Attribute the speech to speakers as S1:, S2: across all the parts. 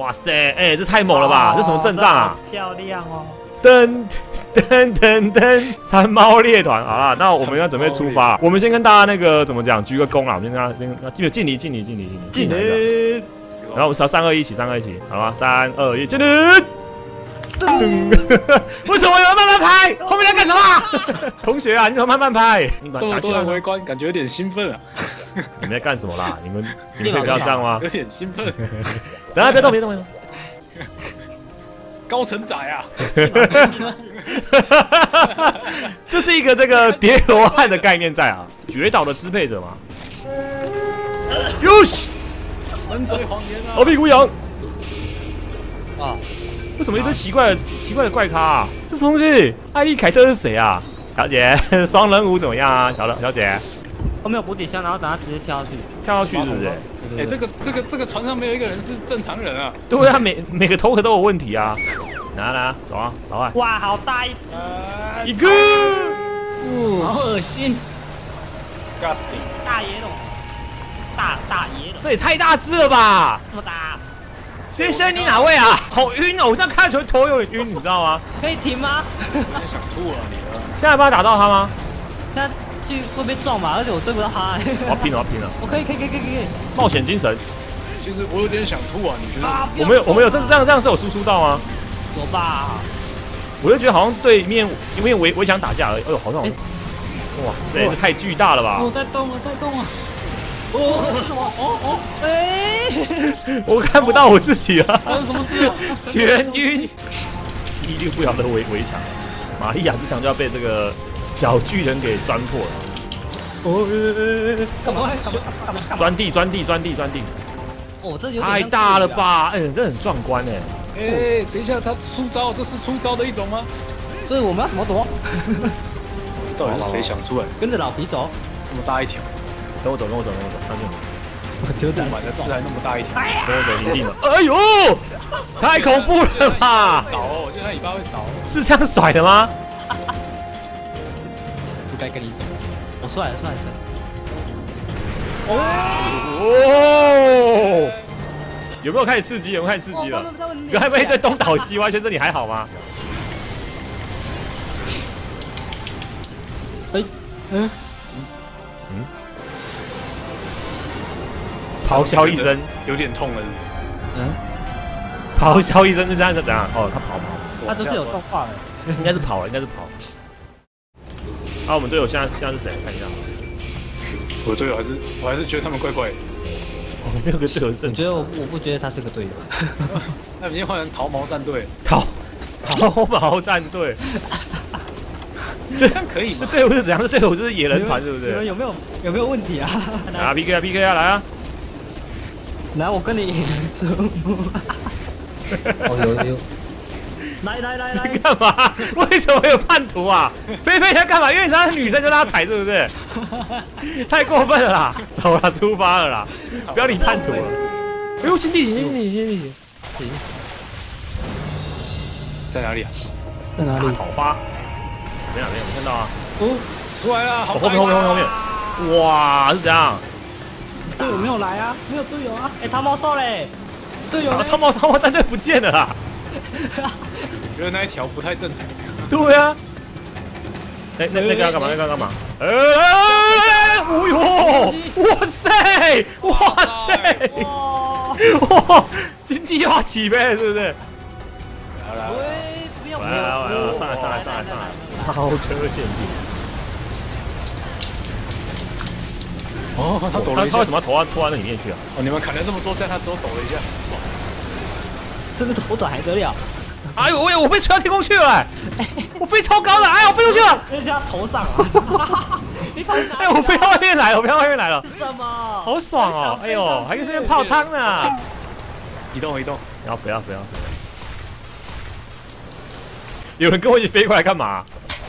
S1: 哇塞，哎，这太猛了吧？这什么阵仗啊？
S2: 漂亮哦！
S1: 噔 噔噔噔，三猫猎团，好了，那我们要准备出发。我们先跟大家那个怎么讲，鞠个躬啊，我们先跟他先敬敬礼敬礼敬礼敬礼敬礼。然后我们三三二一起，三二一起，好吗？三二一，敬礼。为什么有人慢慢拍？后面在干什么？同学啊，你怎么慢慢拍？
S3: 这么多人围观，感觉有点兴奋啊！
S1: 你们在干什么啦？你们 你们不要这样吗？
S3: 有点兴奋。
S1: 等下别动别动别动。
S3: 高承载啊！
S1: 这是一个这个叠罗汉的概念在啊，绝岛的支配者吗？哟西，
S3: 满嘴谎言啊！
S1: 老屁股痒。啊，为什么一堆奇怪的奇怪的怪咖啊？这什么东西？艾丽凯特是谁啊？小姐，双人舞怎么样啊？小小姐，
S2: 后面有补底箱，然后等他直接跳下去，
S1: 跳下去是不是？
S3: 哎，这个这个这个船上没有一个人是正常人啊！
S1: 对啊，每每个头壳都有问题啊！拿拿，走啊，老外！
S2: 哇，好大一
S1: 一个，
S2: 好恶心
S3: ！Gusty，
S2: 大野龙，大大野龙，
S1: 这也太大只了吧！
S2: 这么大，
S1: 先生你哪位啊？好晕哦，我这样看球头有点晕，你知道吗？
S2: 可以停吗？
S3: 想吐了你！
S1: 现在帮他打到他吗？
S2: 现在。会被撞吧，而且我追不到他。
S1: 我要拼了，我要拼了！
S2: 我可以，可以，可以，可以，可以！
S1: 冒险精神。
S3: 其实我有点想吐啊，你觉得？
S1: 啊我没有，我没有，这这样这样是有输出到吗？
S2: 走吧。
S1: 我就觉得好像对面因为围围墙打架而已。哎呦，好像哇塞，这太巨大了吧！
S2: 我在动啊，在动啊！哦哦哦！哎，
S1: 我看不到我自己
S3: 啊！发生什么事？
S1: 全晕！屹立不摇的围围墙，玛利亚之墙就要被这个。小巨人给钻破了！
S2: 哦，干嘛？
S1: 干嘛？钻地，钻地，钻地，钻地！
S2: 哦，这有
S1: 太大了吧？哎，这很壮观哎！
S3: 哎，等一下，他出招，这是出招的一种吗？
S2: 所以我们要怎么躲？
S3: 这到底是谁想出来？
S2: 跟着老皮走，
S3: 这么大一条！
S1: 跟我走，跟我走，跟我走，上去。
S2: 我觉得
S3: 满的吃还那么大一条，
S1: 跟我走，一定了。哎呦，太恐怖了吧！
S3: 扫哦，我觉得他尾巴会扫。
S1: 是这样甩的吗？
S2: 该跟你走，我出来了，出来了。
S1: 哦，有没有开始刺激？有没有开始刺激了？该不会对东倒西歪？先生，你还好吗？哎，嗯嗯，咆哮一声，
S3: 有点痛了。
S1: 嗯，咆哮一声是这样子怎样？哦，他跑跑，
S2: 他这是有动画的，
S1: 应该是跑了，应该是跑。啊，我们队友现在现在是谁？看一下。
S3: 我队友还是我还是觉得他们怪怪的。
S1: 我们没有个队友是正。
S2: 我觉得我我不觉得他是个队友。
S3: 那已经换成桃毛战队。
S1: 逃逃毛战队。
S3: 这样可以吗？
S1: 这队伍是怎样？这队伍是野人团，是不是？
S2: 你们有没有有没有问题啊？
S1: 啊 PK 啊 PK 啊来啊！
S2: 来，我跟你走。哦有有。来来来来，
S1: 干嘛？为什么有叛徒啊？菲菲要干嘛？因为她是女生，就让她踩，是不是？太过分了啦！走了，出发了啦！不要理叛徒了。哎呦，新地形，新地形，新地形，行。
S3: 在哪里啊？
S2: 在哪里？
S1: 好发。没有没有，看到啊。
S3: 哦，出来了，
S1: 后面后面后面后面。哇，是怎样？
S2: 队友没有来啊？没有队友啊？哎，汤猫兽嘞？队友？
S1: 汤猫汤猫战队不见了啦！
S3: 觉得那一条不太正常。
S1: 对啊。那那那个要干嘛？那个要干嘛？哎！哦呦！哇塞！哇塞！哇！经济要起飞，是不是？
S3: 来来
S1: 来来来，上来上来上来上来！超车陷阱。哦，他抖了一下。他为什么要投到投到那里面去啊？
S3: 哦，你们砍了这么多下，他只有抖了一下。
S2: 这个头短还得了？
S1: 哎呦喂！我被吹到天空去了，我飞超高了，哎呀，我飞出去了，
S2: 人家头上 了。
S1: 哎，我飞到外面来了，我飞到外面来了。
S2: 什么？
S1: 好爽哦！哎呦，还可以顺便泡汤呢。
S3: 移动移动，
S1: 要不要不要？有人跟我一起飞过来干嘛？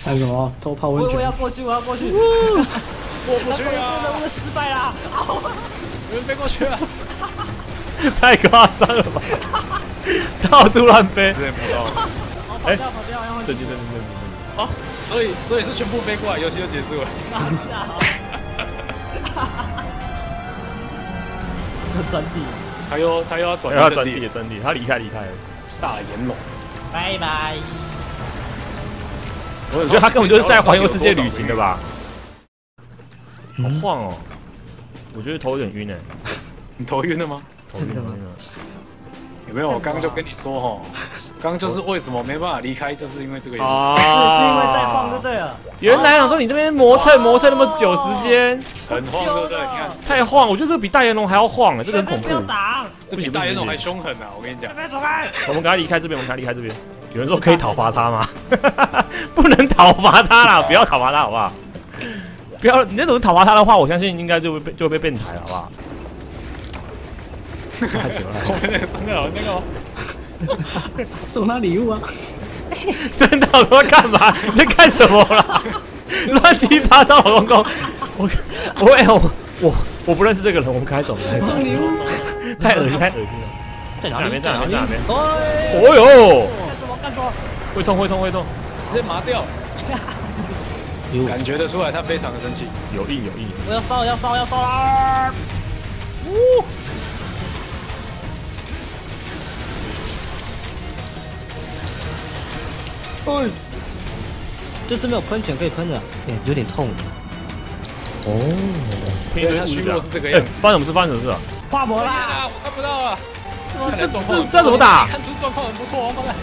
S2: 干什么？偷泡温泉。我要过去，我要过去。我
S3: 不去啊！
S2: 任务失败了。
S3: 有人飞过去了。
S1: 太夸张了吧！到处乱飞，
S2: 哎，跑掉，
S1: 这就这这这
S3: 哦，所以所以是全部飞过来，游戏就结束了。
S2: 哈哈哈哈哈！钻地，
S3: 他又他又要转
S1: 要转
S3: 阵
S1: 地转地，他离开离开了。
S3: 大炎龙，
S2: 拜拜。
S1: 我觉得他根本就是在环游世界旅行的吧？好晃哦！我觉得头有点晕哎，
S3: 你头晕了吗？
S1: 头晕头晕了。
S3: 有没有？我刚刚就跟你说哈，刚刚就是为什么没办法离开，就是因为这个原因。
S1: 啊
S2: 是因为在晃就对了。
S1: 原来想说你这边磨蹭磨蹭那么久时间，
S3: 很晃，对不对？你看，
S1: 太晃，我觉得这个比大炎龙还要晃哎，这个很恐怖
S2: 不。要挡，
S3: 这比大炎龙还凶狠啊！我跟你讲，
S2: 别走开。
S1: 我们赶快离开这边，我们赶快离开这边。有人说可以讨伐他吗？不能讨伐他啦，不要讨伐他好不好？不要，你那种讨伐他的话，我相信应该就会被就会被变态了，好不好？太久了，
S3: 我们那个三个老那个哦，
S2: 送他礼物啊！
S1: 圣诞老公干嘛？你在干什么啦？乱七八糟，老公公，我我哎我我我不认识这个人，我们赶快走，赶快走，
S2: 送礼物。
S1: 太恶心，太恶心了。
S2: 在
S1: 在哪边？在哪边？在哪边？
S2: 哦
S1: 哦呦，
S2: 干什么干什么？
S1: 会痛会痛会痛，
S3: 直接麻掉，感觉得出来他非常的生气。
S1: 有意有意。
S2: 我要烧，要烧，要烧啦！呜！哎，这次没有喷泉可以喷的，哎，有点痛。
S1: 拼
S3: 对他虚弱是这个样子。
S1: 发生什么事？发生什么事啊？
S2: 跨博啦！
S3: 啊，我看不到啊！
S1: 这
S3: 这
S1: 这这怎么打？
S3: 看出状况很不错哦，看看。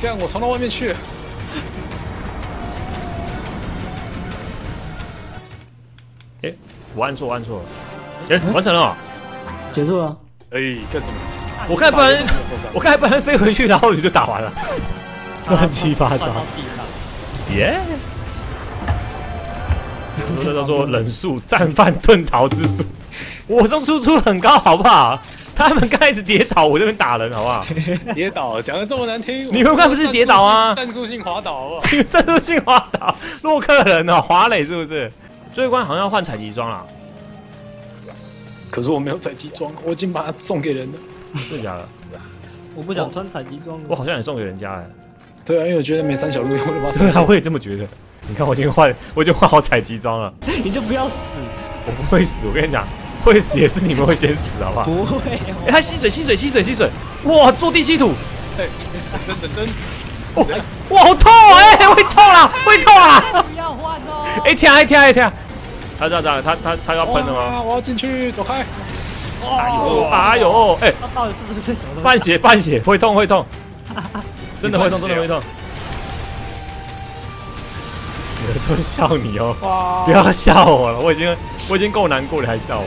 S3: 这样我冲到外面去。
S1: 哎，我按错，我按错了。哎，完成了。
S2: 结束了。
S3: 哎，干什么？
S1: 我看不然 我看不然飞回去，然后你就打完了，乱七八糟。耶！这叫做忍术战犯遁逃之术。我这输出很高，好不好？他们刚开始跌倒，我这边打人，好不好？
S3: 跌倒，讲的这么难听。
S1: 你们刚不是跌倒啊
S3: 战术性滑倒，好不好？
S1: 战术性滑倒，洛克人哦，华磊是不是？最后一关好像要换采集装了，
S3: 可是我没有采集装，我已经把它送给人了。
S1: 真的假的？
S2: 我不想穿采集装
S1: 我好像也送给人家哎。
S3: 对啊，因为我觉得没三小路用，我就把它送
S1: 对啊。我也这么觉得。你看，我已经换，我已经换好采集装了。
S2: 你就不要死。
S1: 我不会死，我跟你讲，会死也是你们会先死，好不好？
S2: 不会
S1: 哎、他吸水，吸水，吸水，吸水！哇，坐地吸土！
S3: 对，噔噔噔，
S1: 哦，哇，好痛啊！哎、会痛啦，会痛啦！
S2: 不要换哦。
S1: 哎、天啊，哎天啊，哎天啊！他这样这样，他他他要喷了吗？
S3: 我要进去，走开。
S1: 哎呦，哎呦，哎、
S2: 他到底是不是被什么东西？
S1: 半血半血，会痛会痛，真的会痛，真的会痛。有人说笑你哦，
S3: 哇
S1: 不要笑我了，我已经我已经够难过了，还笑我。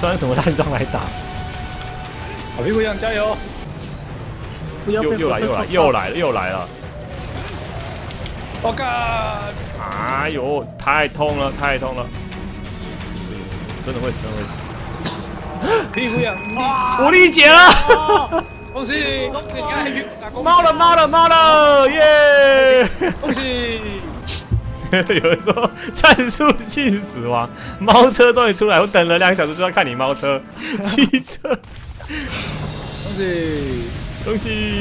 S1: 穿什么烂装来打？
S3: 好屁股痒，加油！
S1: 又又来又来又来了又来了！
S3: 我干！
S1: 哎呦，太痛了，太痛了！真的会死，真的会死！
S3: 屁股痒，哇！
S1: 我力解了，
S3: 恭 喜恭喜！你看黑皮打工，
S1: 猫了，猫了，猫了，耶！
S3: 恭喜！
S1: 有人说战术性死亡，猫车终于出来，我等了两个小时就要看你猫车，汽车，
S3: 恭喜！
S1: 恭喜！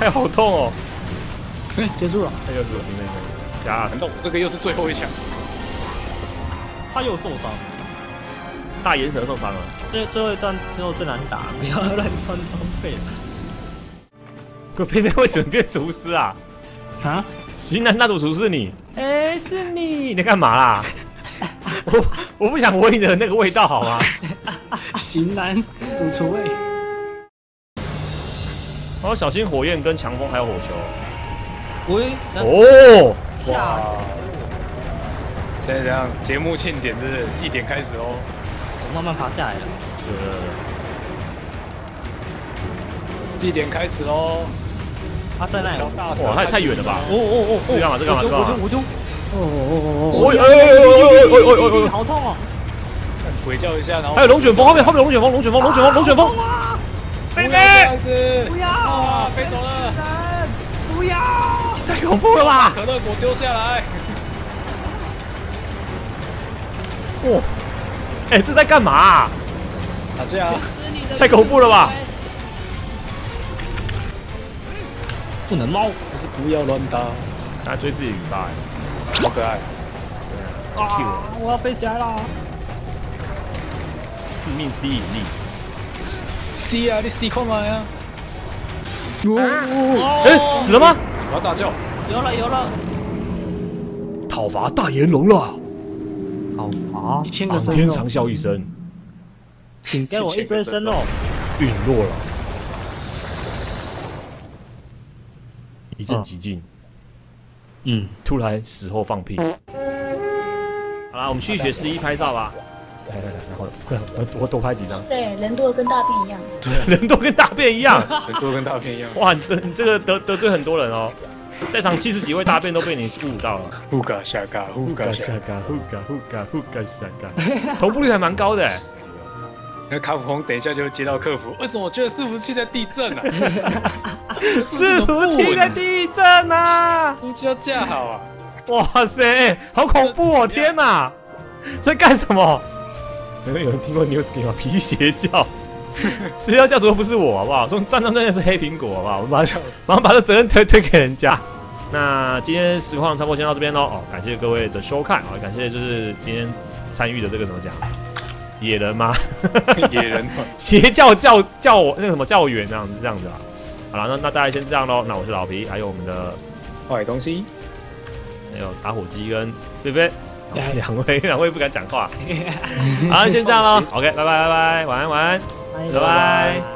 S1: 哎，好痛哦！
S2: 哎，结束了。
S1: 哎呦，是我妹妹，吓死
S3: 难！道我这个又是最后一枪？
S2: 他又受伤。
S1: 大岩蛇受伤了，
S2: 最最后一段之后最难打，不要乱穿装备。
S1: 可菲菲为什么变厨师啊？
S2: 啊？
S1: 型男大主厨是你？哎、是你，你在干嘛啦？我我不想闻你的那个味道好吗？
S2: 型男主厨味。
S1: 我要小心火焰跟强风还有火球。
S2: 喂，
S1: 哦，
S2: 吓死！
S3: 现在这样，节目庆典的祭典开始哦。
S2: 慢慢爬下来了。
S1: 呃。
S3: 计点开始喽。
S2: 他在那里。
S1: 哇，也太远了吧？
S2: 哦哦哦哦，
S1: 这干嘛？这干嘛？
S2: 我都我都。哦哦哦哦
S1: 哦哦哦！
S2: 好痛哦。
S3: 鬼叫一下，然后
S1: 还有龙卷风，后面后面龙卷风，龙卷风，龙卷风，龙卷风！飞飞。
S3: 不要！飞走了。
S2: 不要！
S1: 太恐怖了吧？
S3: 可乐果丢下来。
S1: 哇！哎，这在干嘛啊？
S3: 打架，
S1: 太恐怖了吧？
S2: 不能猫
S3: 还是不要乱打，
S1: 他追自己尾巴，
S3: 好可爱。
S2: 啊！我要飞起来了！
S1: 致命吸引力。
S3: C 啊，你 C 看嘛呀！
S1: 哎，死了吗？
S3: 我要大叫，
S2: 有了有了，
S1: 讨伐大炎龙了，
S2: 好好
S3: 一，千个声哦
S1: 昂天长啸一声，
S2: 请给我一堆生肉，
S1: 陨落了。一阵寂静，
S2: 嗯，
S1: 突然死后放屁。好啦，我们去学十一拍照吧。来来来，然后我我多拍几张，
S4: 对，人多跟大便一样。
S1: 人多跟大便一样。
S3: 人多跟大便一样。
S1: 哇，你这你这个得得罪很多人哦。在场七十几位大便都被你误到了。
S3: 呼嘎下嘎，呼嘎下。
S1: 嘎，呼嘎呼嘎呼嘎下嘎，同步率还蛮高的哎。
S3: 那卡普空等一下就会接到客服，为什么我觉得伺服器在地震啊？
S1: 伺服器在地震啊！
S3: 服务器要架好啊！
S1: 哇塞，好恐怖哦！天哪，在干什么？有 没有人听过 News Game 吗？皮鞋教，这些教主又不是我，好不好？这种战争真的是黑苹果，好不好？我马上马上把这责任推推给人家。那今天实况差不多先到这边喽。哦，感谢各位的收看啊，感谢就是今天参与的这个怎么讲，野人吗？
S3: 野人，
S1: 邪教教教我那个什么教员这样子这样子啊。好了，那那大家先这样喽。那我是老皮，还有我们的
S3: 坏东西，
S1: 还有打火机跟菲菲，两位两位不敢讲话。好，先这样喽。OK，拜拜拜拜，晚安晚安，拜拜。